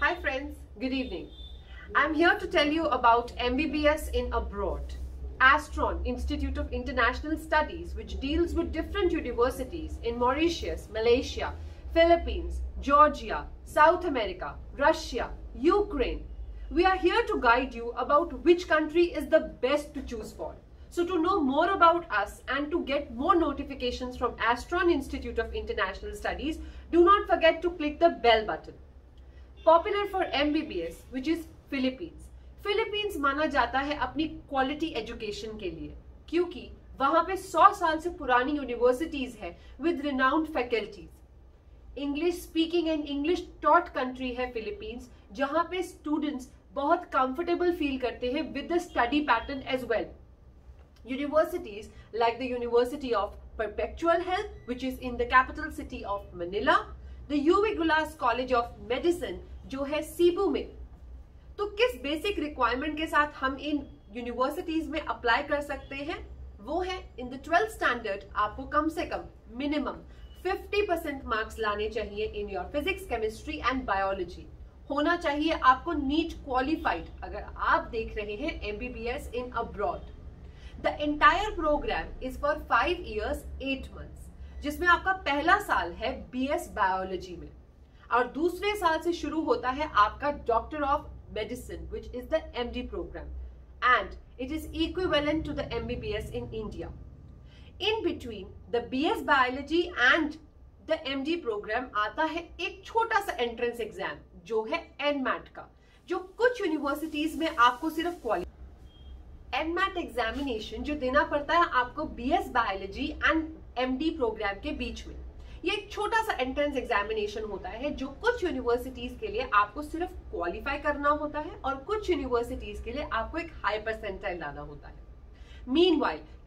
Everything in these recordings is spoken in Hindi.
Hi friends, good evening. I'm here to tell you about MBBS in abroad. Astron Institute of International Studies, which deals with different universities in Mauritius, Malaysia, Philippines, Georgia, South America, Russia, Ukraine. We are here to guide you about which country is the best to choose for. So to know more about us and to get more notifications from Astron Institute of International Studies, do not forget to click the bell button. Popular for MBBS which is Philippines Philippines माना जाता है अपनी क्वालिटी एजुकेशन के लिए क्योंकि वहाँ पे 100 साल से पुरानी यूनिवर्सिटीज है with renowned faculties English speaking and English taught country है फिलीपींस जहाँ पे स्टूडेंट्स बहुत कंफर्टेबल फील करते हैं with the study pattern as well universities like the University of Perpetual Health, which is in the capital city of Manila, the UV Gulas College of Medicine, जो है सीबू में। तो किस बेसिक रिक्वायरमेंट के साथ हम इन यूनिवर्सिटीज में अप्लाई कर सकते हैं? वो है इन द ट्वेल्थ स्टैंडर्ड आपको कम से कम मिनिमम 50 परसेंट मार्क्स लाने चाहिए in your physics chemistry and biology होना चाहिए आपको नीट क्वालिफाइड अगर आप देख रहे हैं MBBS in abroad the entire program is for five years eight months जिसमें आपका पहला साल है बीएस बायोलॉजी में। और दूसरे साल से शुरू होता है आपका doctor of medicine which is the MD program and it is equivalent to the MBBS in India in between the BS biology and the MD program आता है एक छोटा सा एंट्रेंस एग्ज़ाम जो है एनमैट का, जो कुछ यूनिवर्सिटीज में आपको सिर्फ़ क्वालिटी एनमैट एग्जामिनेशन जो देना पड़ता है आपको BS biology and MD program के बीच में। ये एक छोटा सा एंट्रेंस एग्जामिनेशन होता है जो कुछ यूनिवर्सिटीज के लिए आपको सिर्फ़ क्वालिफाई करना होता है और कुछ यूनिवर्सिटीज के लिए आपको एक हाई परसेंटाइल लाना होता है। मीन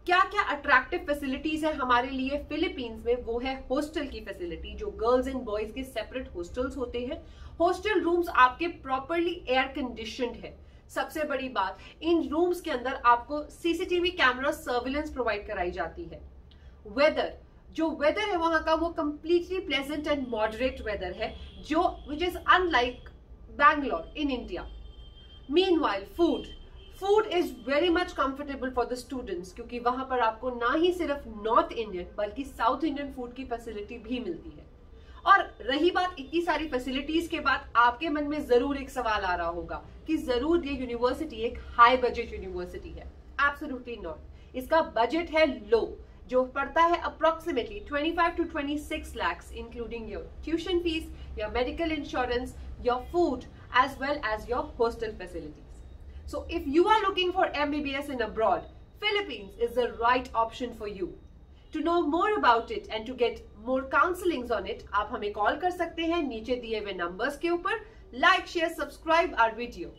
क्या क्या अट्रैक्टिव फैसिलिटीज़ है हमारे लिए? फिलीपींस में वो है हॉस्टल की फैसिलिटी जो गर्ल्स एंड बॉयज़ के सेपरेट हॉस्टल्स होते हैं। हॉस्टल रूम्स आपके प्रॉपरली एयर कंडीशनड है। सबसे बड़ी बात, इन रूम्स के अंदर आपको सीसीटीवी कैमरा सर्विलेंस प्रोवाइड कराई जाती है। वेदर जो वेदर है वहाँ का वो completely pleasant and moderate weather है, जो which is unlike Bangalore in India meanwhile food food is very much comfortable for the students क्योंकि वहाँ पर आपको ना ही सिर्फ़ नॉर्थ इंडियन बल्कि साउथ इंडियन फ़ूड की फैसिलिटी भी मिलती है। और रही बात इतनी सारी फैसिलिटीज़ के बाद, आपके मन में ज़रूर एक सवाल आ रहा होगा कि ज़रूर ये यूनिवर्सिटी एक हाई बजट यूनिवर्सिटी है। एब्सोल्युटली नॉट इसका बजट है लो जो पड़ता है approximately 25 to twenty six lakh including your tuition fees your medical insurance your food as well as your hostel facilities so if you are looking for MBBS in abroad Philippines is the right option for you to know more about it and to get more counselling on it आप हमें कॉल कर सकते हैं नीचे दिए हुए नंबर्स के ऊपर। Like share subscribe our video